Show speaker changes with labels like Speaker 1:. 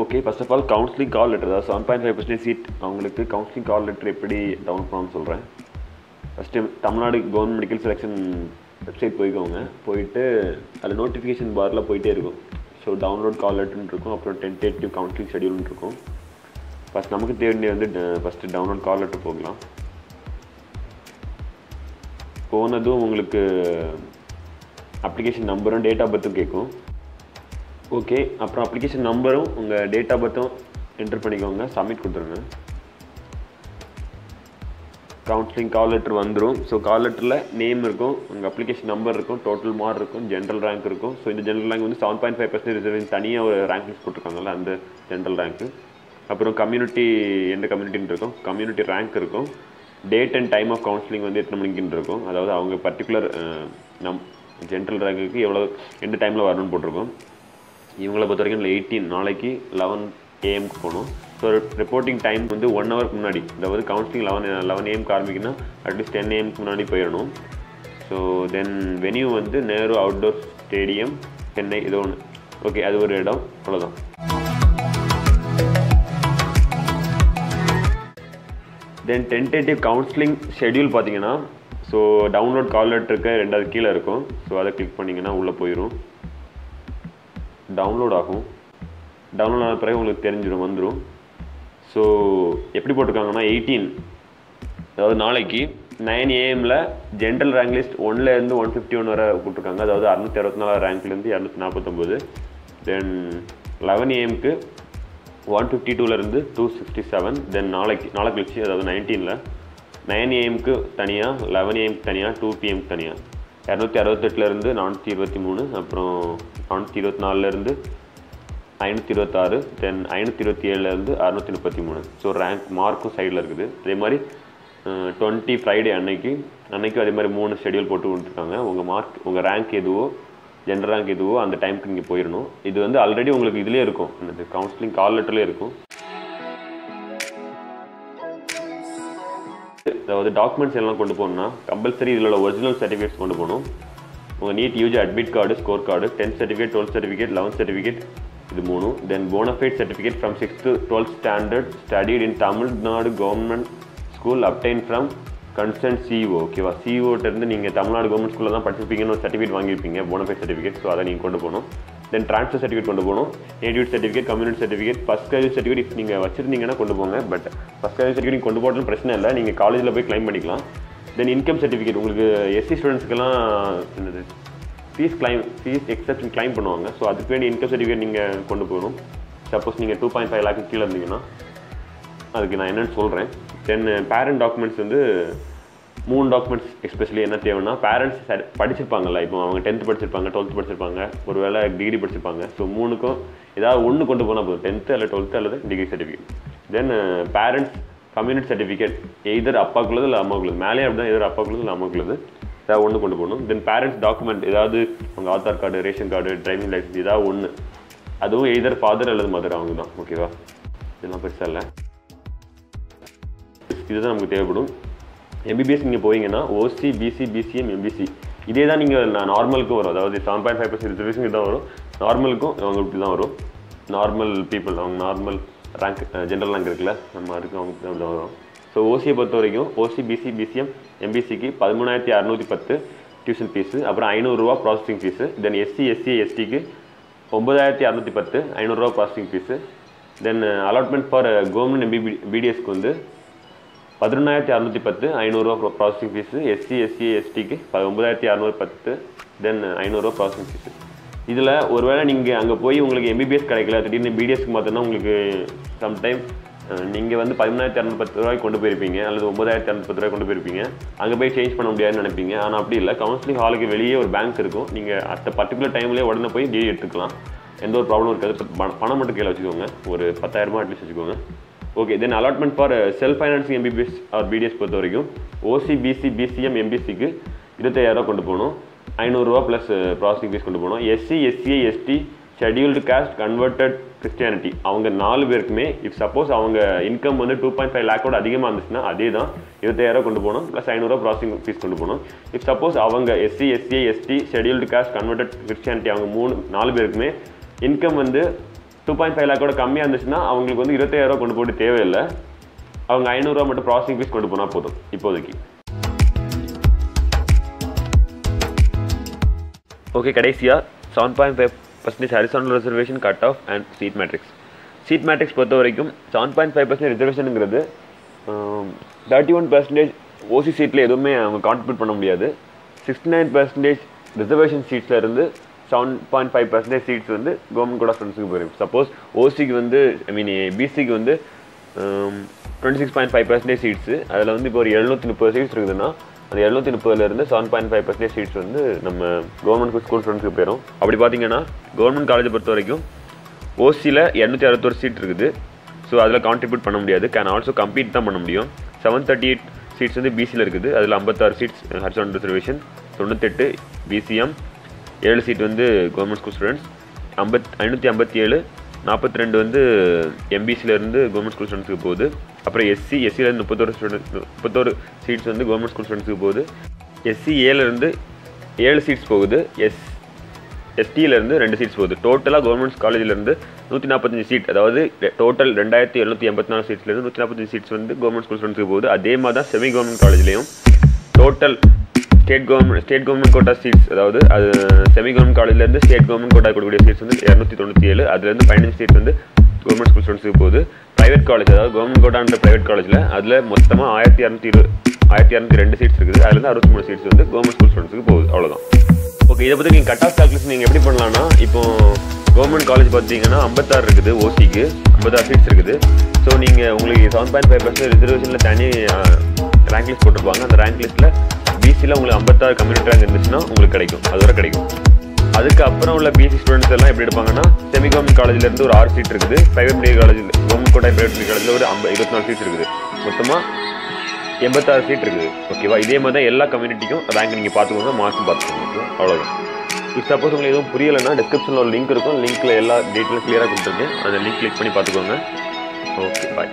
Speaker 1: Okay first of all counselling call letter அதாவது seven point five percentage seat அவங்களுக்கு counselling call letter எப்படி down பண்ணணும்னு சொல்கிறேன் first Tamil Nadu government medical selection website போய்க்கோங்க. போயிட்டு அதில் நோட்டிஃபிகேஷன் பாரில் போயிட்டே இருக்கும். ஸோ டவுன்லோட் கால் லெட்டர்னு இருக்கும். அப்புறம் டென்டேட்டிவ் கவுன்சிலிங் ஷெடியூல்னு இருக்கும். ஃபஸ்ட் நமக்கு தேவைய வந்து ஃபஸ்ட்டு டவுன்லோட் கால் லெட்டர் போகலாம் போனதும் உங்களுக்கு அப்ளிகேஷன் நம்பரும் டேட் ஆஃப் பர்த்தும் கேட்கும். ஓகே அப்புறம் அப்ளிகேஷன் நம்பரும் உங்கள் டேட் ஆஃப் பர்த்தும் என்டர் பண்ணிக்கோங்க. சப்மிட் கொடுத்துருங்க. கவுன்சிலிங் கால் லெட்டர் வந்துடும் ஸோ கால் லெட்டரில் நேம் இருக்கும் உங்கள் அப்ளிகேஷன் நம்பர் இருக்கும் டோட்டல் மார்க் இருக்கும் ஜென்ரல் ரேங்க் இருக்கும். ஸோ இந்த ஜென்ரல் ரேங்க் வந்து seven point five percent reservation தனியாக ஒரு ரேங்க் லிஸ்ட் போட்டிருக்காங்கல்ல அந்த ஜென்ரல் ரேங்க்கு அப்புறம் கம்யூனிட்டி எந்த கம்யூனிட்டின்னு இருக்கும் கம்யூனிட்டி ரேங்க் இருக்கும். Date and time of counselling வந்து எத்தனை மணிக்குன்னு இருக்கும். அதாவது அவங்க பர்டிகுலர் நம் ஜென்ரல் ரேங்குக்கு எவ்வளோ எந்த டைமில் வரணும்னு போட்டிருக்கோம். இவங்களை பொறுத்த வரைக்கும் எயிட்டீன் நாளைக்கு லெவன் ஏஎம்க்கு போகணும். ஸோ ரிப்போர்ட்டிங் டைம் வந்து ஒன் ஹவருக்கு முன்னாடி அதாவது கவுன்சிலிங் லெவன் லெவன் ஏஎம்க்கு ஆரம்பிக்குன்னா அட்லீஸ்ட் டென் ஏஎம்க்கு முன்னாடி போயிடணும். ஸோ தென் வெனியூ வந்து நேரு அவுட்டோர் ஸ்டேடியம் சென்னை இது ஒன்று ஓகே அது ஒரு இடம் அவ்வளோதான் தென் டென்டேட்டிவ் கவுன்சிலிங் ஷெடியூல் பார்த்தீங்கன்னா ஸோ டவுன்லோட் கால் லெட்டருக்கு ரெண்டாவது கீழே இருக்கும். ஸோ அதை கிளிக் பண்ணிங்கன்னா உள்ளே போயிடும் டவுன்லோட் ஆகும். டவுன்லோட் ஆன பிறகு உங்களுக்கு தெரிஞ்சிடும் வந்துடும் ஸோ எப்படி போட்டிருக்காங்கன்னா எயிட்டீன் அதாவது நாளைக்கு நைன் ஏஎம்மில் ஜென்ரல் ரேங்க் லிஸ்ட் ஒன்லேருந்து ஒன் ஃபிஃப்டி ஒன் வரை போட்டிருக்காங்க. அதாவது அறுநூத்தி அறுபத்தி நாலு ரேங்க்லேருந்து இரநூத்தி நாற்பத்தொம்போது. தென் லெவன் ஏஎம்க்கு ஒன் ஃபிஃப்டி டூலேருந்து டூ சிக்ஸ்டி செவன் தென் நாளைக்கு நாளை கழிச்சு அதாவது நைன்டீனில் நைன் ஏஎம்க்கு தனியாக லெவன் ஏஎம்க்கு தனியாக டூ பிஎம்க்கு தனியாக இரநூத்தி அறுபத்தெட்டுலேருந்து நானூற்றி இருபத்தி மூணு அப்புறம் நானூற்றி இருபத்தி நாலுலேருந்து ஐநூற்றி இருபத்தாறு தென் ஐநூற்றி இருபத்தி ஏழுலேருந்து அறுநூற்றி முப்பத்தி மூணு. ஸோ ரேங்க் மார்க்கும் சைடில் இருக்குது. அதே மாதிரி டுவெண்ட்டி ஃப்ரைடே அன்னைக்கு அன்னைக்கும் அதே மாதிரி மூணு ஷெடியூல் போட்டு கொடுத்துருக்காங்க உங்கள் மார்க் உங்கள் ரேங்க் எதுவோ ஜென்ரல் ரேங்க் எதுவோ அந்த டைமுக்கு நீங்கள் போயிடணும் இது வந்து ஆல்ரெடி உங்களுக்கு இதுலேயே இருக்கும். இந்த கவுன்சிலிங் கால் லெட்டர்லேயே இருக்கும். அதாவது டாக்குமெண்ட்ஸ் எல்லாம் கொண்டு போகணும்னா கம்பல்சரி இதில் உள்ள ஒரிஜினல் சர்டிஃபிகேட்ஸ் கொண்டு போகணும். உங்கள் NEET UG admit card score card tenth certificate twelfth certificate eleventh certificate இது மூணு then bonafide certificate from sixth twelfth standard studied in Tamil Nadu government school obtain from concern CEO ஓகேவா சிஓட்டேருந்து நீங்கள் Tamil Nadu government ஸ்கூலில் தான் படிச்சிருப்பீங்கன்னு ஒரு சர்டிஃபிகேட் வாங்கியிருப்பீங்க போனஃபைட் சர்டிஃபிகேட் ஸோ அதை நீங்கள் கொண்டு போகணும். தென் ட்ரான்ஸ்ஃபர் சர்டிஃபிகேட் கொண்டு போகணும். Native certificate community certificate first graduate certificate if நீங்கள் வச்சிருந்தீங்கன்னா கொண்டு போங்க. பட் ஃபஸ்ட் கிராஜுவேட் சர்டிஃபிகேட் கொண்டு போட்டாலும் பிரச்சனை இல்லை. நீங்கள் காலேஜில் போய் க்ளைம் பண்ணிக்கலாம். தென் இன்கம் சர்டிஃபிகேட் உங்களுக்கு எஸ்சி ஸ்டூடெண்ட்ஸ்க்கெல்லாம் என்னது? Fees claim fees exemption claim பண்ணுவாங்க. ஸோ அதுக்கு வேண்டிய இன்கம் சர்டிஃபிகேட் நீங்கள் கொண்டு போகணும். சப்போஸ் நீங்கள் டூ பாயிண்ட் ஃபைவ் லேக்கு கீழே இருந்தீங்கன்னா அதுக்கு நான் என்னென்னு சொல்கிறேன் தென் பேரண்ட் டாக்குமெண்ட்ஸ் வந்து மூணு டாக்குமெண்ட்ஸ் எஸ்பெஷலி என்ன தேவைன்னா பேரண்ட்ஸ் படிச்சிருப்பாங்கல்ல இப்போ அவங்க டென்த் படிச்சிருப்பாங்க டுவெல்த் படிச்சிருப்பாங்க ஒரு வேளை டிகிரி படிச்சிருப்பாங்க. ஸோ மூணுக்கும் ஏதாவது ஒன்று கொண்டு போனால் போதும். டென்த்து அல்லது டுவெல்த்து அல்லது degree certificate then parents community certificate either அப்பாக்குள்ளது இல்லை அம்மாக்குள்ளது. மேலே அப்படி தான் எதர் அப்பாக்குள்ளது இல்லை அம்மாக்குள்ளது. ஏதாவது ஒன்று கொண்டு போகணும். தென் பேரண்ட்ஸ் டாக்குமெண்ட் ஏதாவது உங்கள் Aadhaar card ration card driving licence ஏதாவது ஒன்று அதுவும் எய்தர் ஃபாதர் அல்லது மதர் அவங்க தான் ஓகேவா இதெல்லாம் பெருசாக இல்லை. இதுதான் நமக்கு தேவைப்படும். எம்பிபிஎஸ் நீங்கள் போவீங்கன்னா ஓசி பிசி பிசிஎம் எம்பிசி இதே தான் நீங்கள் நார்மலுக்கும் வரும். அதாவது seven point five percent reservation தான் வரும். நார்மலுக்கும் அவங்க இப்படி தான் வரும். நார்மல் பீப்புள் அவங்க நார்மல் ரேங்க் ஜென்ரல் ரேங்க் இருக்குல்ல நம்ம அதுக்கு அவங்க இப்படி தான் வரும். ஸோ ஓசியை பொறுத்த வரைக்கும் ஓசி பிசி பிசிஎம் எம்பிசிக்கு பதிமூணாயிரத்தி அறநூற்றி பத்து டியூஷன் ஃபீஸு அப்புறம் ஐநூறுரூவா processing fees then SC SC எஸ்டிக்கு ஒம்பதாயிரத்தி அறநூற்றி பத்து ஐநூறுரூவா processing fees then allotment for government MB பிடிஎஸ்க்கு வந்து பதினொன்றாயிரத்தி அறநூற்றி பத்து ஐநூறுரூவா ப்ராசஸிங் ஃபீஸு எஸ்சி எஸ்சி எஸ்டிக்கு ப ஒம்பதாயிரத்தி அறநூறு பத்து தென் ஐநூறுரூவா ப்ராசஸிங் ஃபீஸு இதில் ஒருவேளை நீங்கள் அங்கே போய் உங்களுக்கு எம்பிபிஎஸ் கிடைக்கல திடீர்னு பிடிஎஸ்க்கு மாற்றினா உங்களுக்கு சம்டைம் நீங்கள் வந்து பதிமூணாயிரத்தி இரநூத்தி பத்து ரூபாய்க்கு கொண்டு போயிருப்பீங்க அல்லது ஒன்பதாயிரத்தி இரநூத்தி பத்து ரூபாய் கொண்டு போயிருப்பீங்க. அங்கே போய் சேஞ்ச் பண்ண முடியாதுன்னு நினைப்பீங்க. ஆனால் அப்படி இல்லை கவுன்சிலிங் ஹாலுக்கு வெளியே ஒரு பேங்க் இருக்கும். நீங்கள் அடுத்த பர்டிகுலர் டைம்லேயே உடனே போய் டிடி எடுத்துக்கலாம். எந்த ஒரு ப்ராப்ளம் இருக்காது. பண- பணம் மட்டும் கையில் வச்சுக்கோங்க. ஒரு பத்தாயிரமா அட்லீஸ்ட் வச்சுக்கோங்க. Okay then allotment for self financing MBBS or BDS பொறுத்த வரைக்கும் ஓசி பிசி பிசிஎம் எம்பிசிக்கு இருபத்தையாயிரரூவா கொண்டு போகணும். ஐநூறுரூவா ப்ளஸ் ப்ராசஸிங் ஃபீஸ் கொண்டு போகணும். SC SCA ST scheduled caste converted Christianity அவங்க நாலு பேருக்குமே இஃப் சப்போஸ் அவங்க இன்கம் வந்து டூ பாயிண்ட் ஃபைவ் லேக்கோட அதிகமாக இருந்துச்சுன்னா அதே தான் இருபத்தாயிரம் கொண்டு போகணும் ப்ளஸ் ஐநூறுரூவா ப்ராசஸிங் ஃபீஸ் கொண்டு போகணும். இஃப் சப்போஸ் அவங்க SC SCA ST scheduled caste converted Christianity அவங்க மூணு நாலு பேருக்குமே இன்கம் வந்து டூ பாயிண்ட் ஃபைவ் லேக்கோட கம்மியாக இருந்துச்சுன்னா அவங்களுக்கு வந்து இருபத்தாயிரரூவா கொண்டு போட்டு தேவையில்லை. அவங்க ஐநூறுரூவா மட்டும் ப்ராசஸிங் ஃபீஸ் கொண்டு போனால் போதும் இப்போதைக்கு. ஓகே கடைசியாக seven point five percentage horizontal reservation cut off and seat matrix seat matrix பொறுத்த வரைக்கும் செவன் பாயிண்ட் ஃபைவ் பர்சன்டேஜ் ரிசர்வேஷனுங்கிறது தேர்ட்டி ஒன் பர்சன்டேஜ் ஓசி சீட்டில் எதுவுமே அவங்க கான்ட்ரிபியூட் பண்ண முடியாது. சிக்ஸ்டி நைன் பர்சன்டேஜ் ரிசர்வேஷன் சீட்ஸில் இருந்து seven point five percentage seats வந்து கவர்மெண்ட் கூட ஸ்டூடெண்ட்ஸுக்கு போயிடும் சப்போஸ் ஓசிக்கு வந்து ஐ மீன் பிசிக்கு வந்து twenty six point five percentage seats அதில் வந்து இப்போ ஒரு எழுநூற்றி முப்பது சீட்ஸ் இருக்குதுன்னா அந்த எழுநூற்றி முப்பதுலேருந்து seven point five percentage seats வந்து நம்ம கவர்மெண்ட் ஸ்கூல் ஸ்டூடெண்ட்ஸுக்கு போயிடும் அப்படி பார்த்தீங்கன்னா கவர்மெண்ட் காலேஜை பொறுத்த வரைக்கும் ஓசியில் இரநூத்தி அறுபத்தொரு சீட் இருக்குது. ஸோ அதில் கான்ட்ரிபியூட் பண்ண முடியாது. கேன் ஆல்சோ கம்ப்ளீட் தான் பண்ண முடியும். செவன் தேர்ட்டி எயிட் சீட்ஸ் வந்து பிசியில் இருக்குது. அதில் ஐம்பத்தாறு சீட்ஸ் ஹர்சன் ரிசர்வேஷன் தொண்ணூத்தெட்டு பிசிஎம் ஏழு சீட் வந்து கவர்மெண்ட் ஸ்கூல் ஸ்டூடெண்ட்ஸ் ஐம்பத் ஐநூற்றி ஐம்பத்தி ஏழு நாற்பத்தி ரெண்டு வந்து எம்பிசிலேருந்து கவர்மெண்ட் ஸ்கூல் ஸ்டூடெண்ட்ஸுக்கு போகுது. அப்புறம் எஸ்சி எஸ்சிலேருந்து முப்பத்தோரு ஸ்டூடெண்ட் முப்பத்தோரு சீட்ஸ் வந்து கவர்மெண்ட் ஸ்கூல் ஸ்டூடெண்ட்ஸுக்கு போகுது. எஸ்சி ஏலேருந்து ஏழு சீட்ஸ் போகுது. எஸ் எஸ்டியிலேருந்து ரெண்டு சீட்ஸ் போகுது. டோட்டலாக கவர்மெண்ட் காலேஜிலேருந்து நூற்றி நாற்பத்தஞ்சு சீட் அதாவது டோட்டல் ரெண்டாயிரத்தி எழுநூற்றி எண்பத்தி நாலு சீட்ஸ்லேருந்து நூற்றி நாற்பத்தஞ்சு சீட்ஸ் வந்து கவர்மெண்ட் ஸ்கூல் ஸ்டூடெண்ட்ஸுக்கு போகுது. அதே மாதிரி தான் செமி கவர்மெண்ட் காலேஜ்லேயும் total state government state government quota seats அதாவது அது செமி கவர்மெண்ட் காலேஜ்லேருந்து ஸ்டேட் கவர்மெண்ட் கோட்டா கொடுக்கக்கூடிய சீட்ஸ் வந்து இரநூத்தி தொண்ணூற்றி ஏழு. அதுலேருந்து பதினஞ்சு சீட்ஸ் வந்து கவர்மெண்ட் ஸ்கூல் ஸ்டூடெண்ட்ஸுக்கு போகுது. ப்ரைவேட் காலேஜ் அதாவது கவர்மெண்ட் கோட்டான்ற ப்ரைவேட் காலேஜில் அதில் மொத்தமாக ஆயிரத்தி இரநூத்தி இரு ஆயிரத்தி இரநூத்தி ரெண்டு சீட்ஸ் இருக்குது. அதுலேருந்து அறுபத்தி மூணு சீட்ஸ் வந்து கவர்மெண்ட் ஸ்கூல் ஸ்டூடெண்ட்ஸுக்கு போகுது. அவ்வளோதான் ஓகே இதை பற்றி நீங்கள் கட் ஆஃப் கால்குலேஷன் நீங்கள் எப்படி பண்ணலாம்னா இப்போ கவர்மெண்ட் காலேஜ் பார்த்தீங்கன்னா ஐம்பத்தாறு இருக்குது ஓசிக்கு ஐம்பத்தாறு சீட்ஸ் இருக்குது. ஸோ நீங்கள் உங்களுக்கு செவன் பாயிண்ட் ஃபைவ் பர்சன்ட் ரிசர்வேஷனில் தனி ரேங்க் லிஸ்ட் போட்டிருப்பாங்க. அந்த ரேங்க் லிஸ்ட்டில் பிசியில் உங்களுக்கு ஐம்பத்தாறு கம்யூனிட்டி ரேங்க் இருந்துச்சுன்னா உங்களுக்கு கிடைக்கும். அது வரை கிடைக்கும். அதுக்கு அப்புறம் உள்ள பிசி ஸ்டூடெண்ட்ஸ் எல்லாம் எப்படி எடுப்பாங்கன்னா செமி கவர்மெண்ட் காலேஜ்லேருந்து ஒரு ஆறு சீட் இருக்குது. பிரைவேட் மெடிக்கல் காலேஜில் கவர்மெண்ட் கோட்டை பிரைவேட் மெடிக்கல் காலேஜில் ஒரு ஐம்பது இருபத்தி நாலு சீட் இருக்குது. மொத்தமாக எண்பத்தாறு சீட் இருக்குது. ஓகேவா இதே மாதிரி தான் எல்லா கம்யூனிட்டிக்கும் ரேங்க் நீங்கள் பார்த்துக்கோங்க மார்க்கும் பார்த்துக்கோங்க. அவ்வளோதான் இப்போ சப்போஸ் உங்களுக்கு எதுவும் புரியலைன்னா டிஸ்கிரிப்ஷனில் ஒரு லிங்க் இருக்கும். லிங்க்கில் எல்லா டீட்டெயிலும் கிளியராக கொடுத்துருக்கேன். அந்த லிங்க் கிளிக் பண்ணி பார்த்துக்கோங்க. Okay bye